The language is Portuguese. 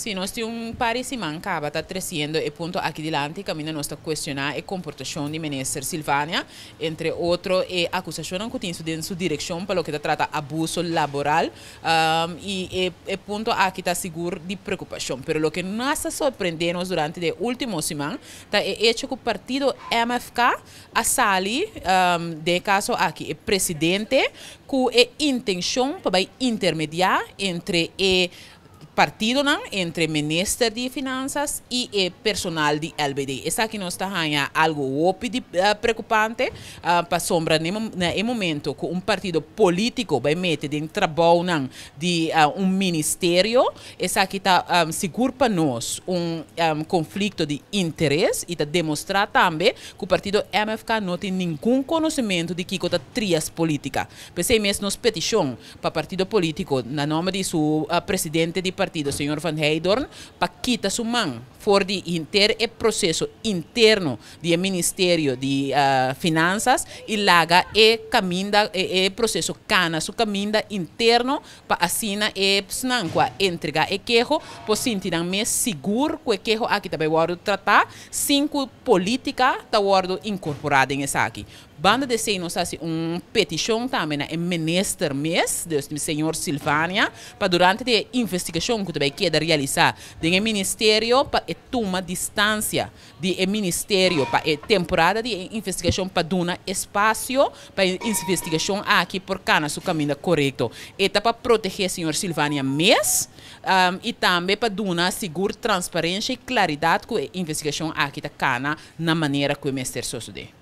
Sim, nós temos um parecimento que está crescendo e ponto aqui adiante caminha nós questionar a comportação de ministra Silvânia, entre outros, e acusação que tem dentro sua direção para o que trata abuso laboral um, e, e, e ponto aqui está seguro de preocupação. Pero o que nós surpreendemos durante o último semana está é hecho que MFK a sali um, de caso aqui, o presidente com a intenção para intermediar entre o partido não, entre ministro de finanças e o personal de LBD. Essa aqui nós está algo uh, preocupante uh, para sombra no momento que um partido político vai meter em trabalho não, de uh, um ministério. Essa aqui está um, seguro para nós um, um conflito de interesse e está demonstrar também que o partido MFK não tem nenhum conhecimento de que está trias política. Pensei mesmo nos petição para partido político, na nome de seu presidente de partido partido, senhor Van Heydorn, para quitar sua mão for de inter o processo interno do Ministério de uh, Finanças e laga e caminho e, e processo cana su caminho interno para assina e snanqua entregar e quejo por sentir mais seguro que quejo aqui também word tratar cinco política tá word incorporada em essa aqui banda de nós assim um petição também na minister mês do senhor Silvânia para durante a investigação que também quer realizar do ministério para tomar distância do ministério para a temporada de investigação para dar espaço para investigação aqui por cana o caminho correto e para proteger o senhor Silvânia mês um, e também para dar seguro transparência e claridade com a investigação aqui da cana na maneira que o ministério sucede